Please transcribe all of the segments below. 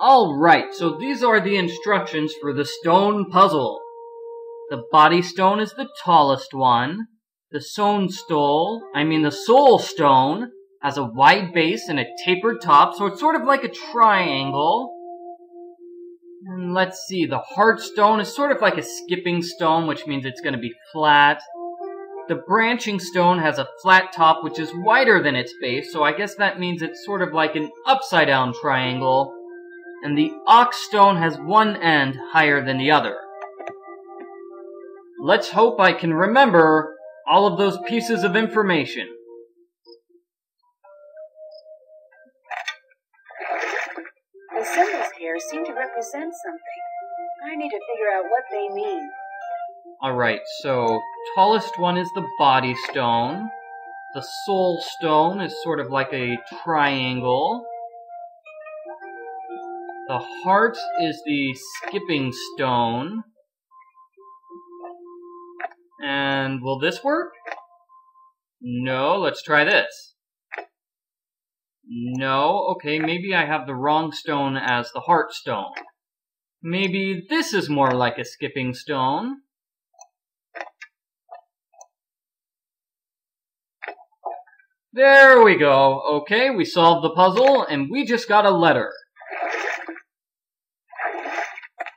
Alright, so these are the instructions for the stone puzzle. The body stone is the tallest one. The stone stole, I mean the soul stone, has a wide base and a tapered top, so it's sort of like a triangle. And let's see, the heart stone is sort of like a skipping stone, which means it's going to be flat. The branching stone has a flat top, which is wider than its base, so I guess that means it's sort of like an upside down triangle and the ox stone has one end higher than the other. Let's hope I can remember all of those pieces of information. The symbols here seem to represent something. I need to figure out what they mean. Alright, so tallest one is the body stone. The soul stone is sort of like a triangle. The heart is the skipping stone. And will this work? No, let's try this. No, okay, maybe I have the wrong stone as the heart stone. Maybe this is more like a skipping stone. There we go. Okay, we solved the puzzle, and we just got a letter.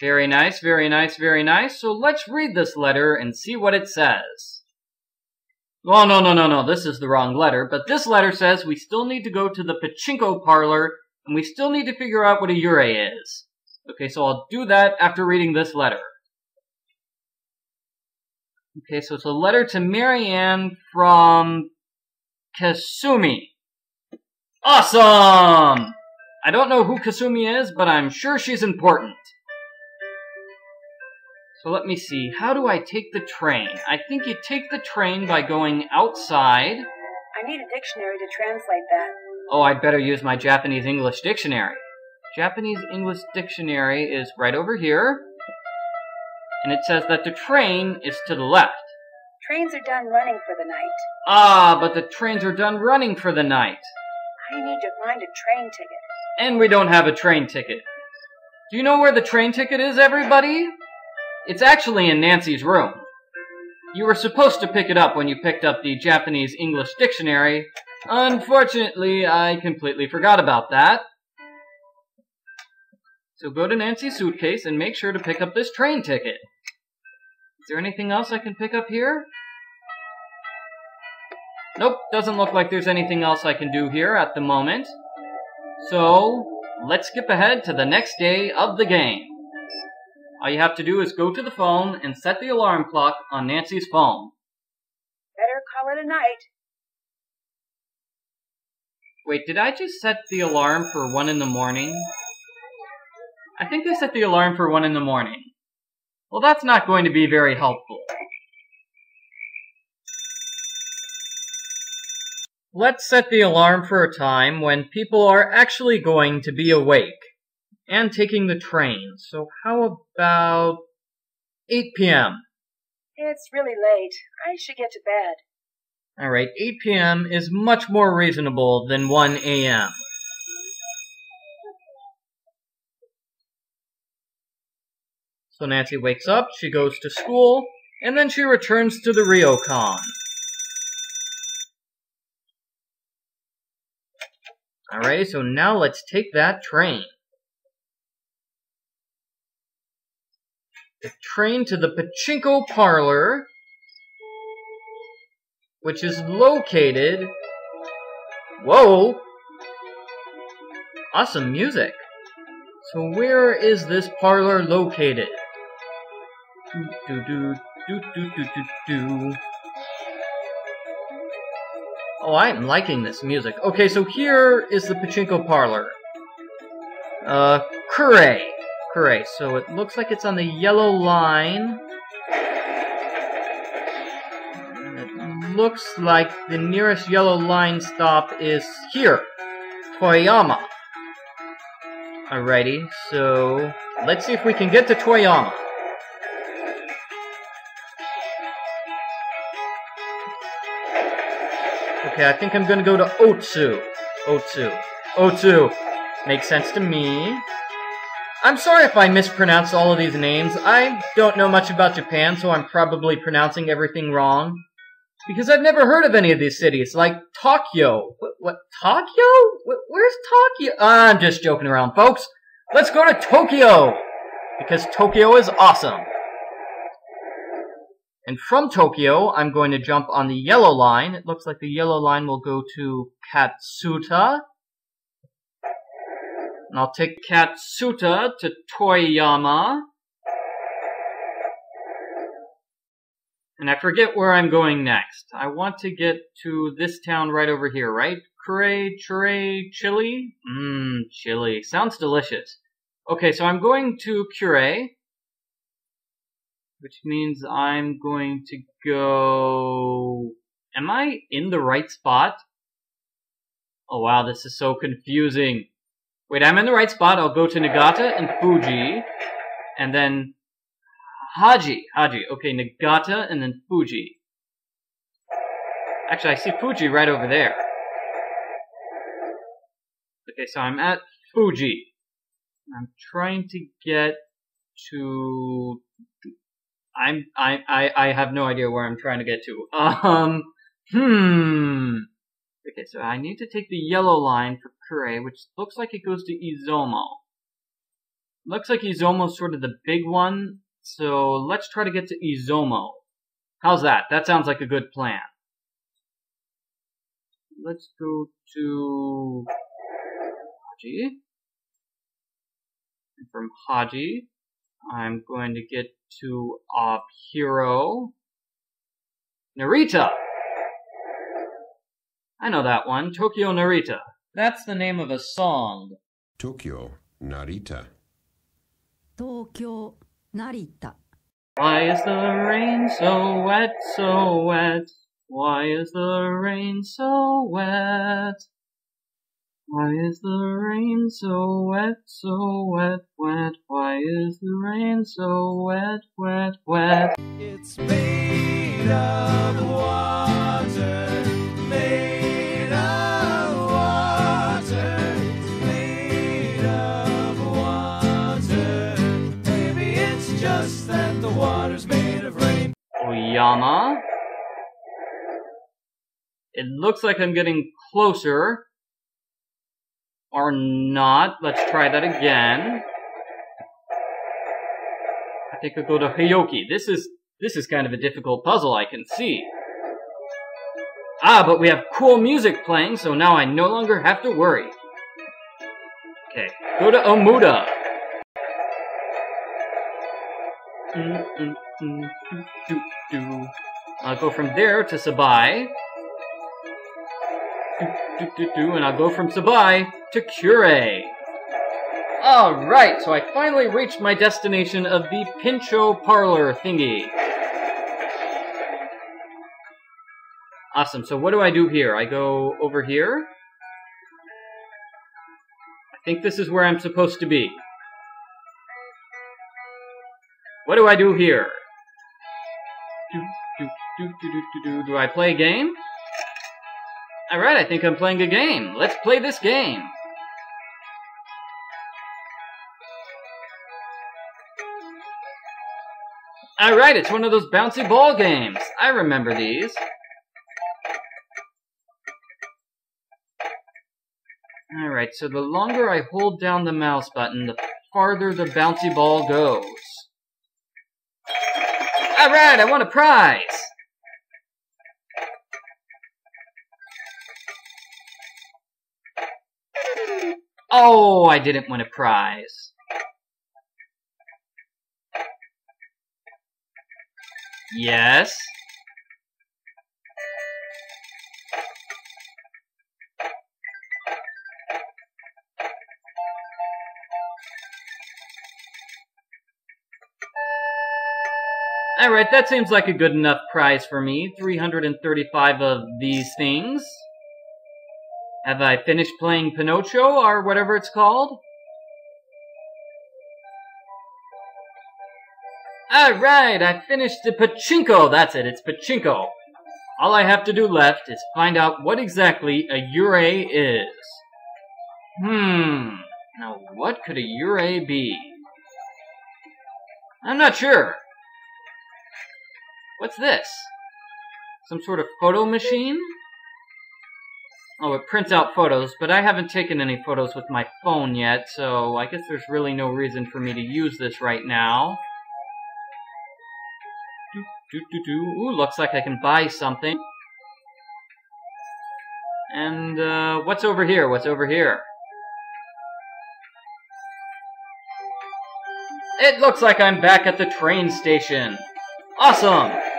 Very nice, very nice, very nice. So let's read this letter and see what it says. Oh, no, no, no, no, this is the wrong letter, but this letter says we still need to go to the pachinko parlor and we still need to figure out what a yurei is. Okay, so I'll do that after reading this letter. Okay, so it's a letter to Marianne from Kasumi. Awesome! I don't know who Kasumi is, but I'm sure she's important. So let me see. How do I take the train? I think you take the train by going outside. I need a dictionary to translate that. Oh, I'd better use my Japanese English dictionary. Japanese English dictionary is right over here. And it says that the train is to the left. Trains are done running for the night. Ah, but the trains are done running for the night. I need to find a train ticket. And we don't have a train ticket. Do you know where the train ticket is, everybody? It's actually in Nancy's room. You were supposed to pick it up when you picked up the Japanese English dictionary. Unfortunately, I completely forgot about that. So go to Nancy's suitcase and make sure to pick up this train ticket. Is there anything else I can pick up here? Nope, doesn't look like there's anything else I can do here at the moment. So, let's skip ahead to the next day of the game. All you have to do is go to the phone and set the alarm clock on Nancy's phone. Better call it a night. Wait, did I just set the alarm for 1 in the morning? I think I set the alarm for 1 in the morning. Well, that's not going to be very helpful. Let's set the alarm for a time when people are actually going to be awake and taking the train. So how about 8 p.m.? It's really late. I should get to bed. Alright, 8 p.m. is much more reasonable than 1 a.m. So Nancy wakes up, she goes to school, and then she returns to the Ryokan. Alright, so now let's take that train. Train to the pachinko parlor, which is located. Whoa! Awesome music. So where is this parlor located? Do do do do do do do do. Oh, I'm liking this music. Okay, so here is the pachinko parlor. Uh, Kure. Hooray, so it looks like it's on the yellow line. And it looks like the nearest yellow line stop is here, Toyama. Alrighty, so let's see if we can get to Toyama. Okay, I think I'm gonna go to Otsu. Otsu. Otsu. Makes sense to me. I'm sorry if I mispronounced all of these names. I don't know much about Japan, so I'm probably pronouncing everything wrong. Because I've never heard of any of these cities, like Tokyo. What, what Tokyo? where's Tokyo? Ah, I'm just joking around, folks. Let's go to Tokyo! Because Tokyo is awesome. And from Tokyo, I'm going to jump on the yellow line. It looks like the yellow line will go to Katsuta. And I'll take Katsuta to Toyama. And I forget where I'm going next. I want to get to this town right over here, right? Kure, Chure, Chili? Mmm, chili. Sounds delicious. Okay, so I'm going to Kure, which means I'm going to go... Am I in the right spot? Oh wow, this is so confusing. Wait, I'm in the right spot. I'll go to Nagata and Fuji, and then Haji. Haji. Okay, Nagata and then Fuji. Actually, I see Fuji right over there. Okay, so I'm at Fuji. I'm trying to get to. I'm I I I have no idea where I'm trying to get to. Um. Hmm. Okay, so I need to take the yellow line for Kure, which looks like it goes to Izumo. Looks like Izumo's sort of the big one, so let's try to get to Izumo. How's that? That sounds like a good plan. Let's go to Haji. And from Haji, I'm going to get to Obhiro. Narita! I know that one. Tokyo Narita. That's the name of a song. Tokyo Narita. Tokyo Narita. Why is the rain so wet, so wet? Why is the rain so wet? Why is the rain so wet, so wet, wet? Why is the rain so wet, wet, wet? It's made of water, Oyama. It looks like I'm getting closer or not. Let's try that again. I think I'll go to Hayoki. This is this is kind of a difficult puzzle, I can see. Ah, but we have cool music playing, so now I no longer have to worry. Okay, go to Omuda. Mm-hmm. I'll go from there to Sabai. And I'll go from Sabai to Kure. Alright, so I finally reached my destination of the Pincho Parlor thingy. Awesome, so what do I do here? I go over here. I think this is where I'm supposed to be. What do I do here? Do, do, do, do, do, do, do. do I play a game? Alright, I think I'm playing a game. Let's play this game. Alright, it's one of those bouncy ball games. I remember these. Alright, so the longer I hold down the mouse button, the farther the bouncy ball goes. Alright, I won a prize! Oh, I didn't win a prize. Yes. Alright, that seems like a good enough prize for me. 335 of these things. Have I finished playing Pinocchio, or whatever it's called? Alright, I finished the pachinko. That's it, it's pachinko. All I have to do left is find out what exactly a yurei is. Hmm, now what could a yurei be? I'm not sure. What's this? Some sort of photo machine? Oh, it prints out photos, but I haven't taken any photos with my phone yet, so I guess there's really no reason for me to use this right now. Do, do, do, do. Ooh, looks like I can buy something. And, uh, what's over here? What's over here? It looks like I'm back at the train station. Awesome!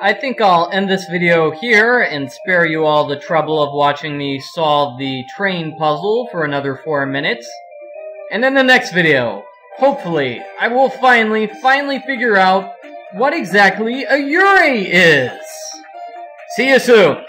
I think I'll end this video here and spare you all the trouble of watching me solve the train puzzle for another four minutes. And in the next video, hopefully, I will finally, finally figure out what exactly a Yurei is. See you soon!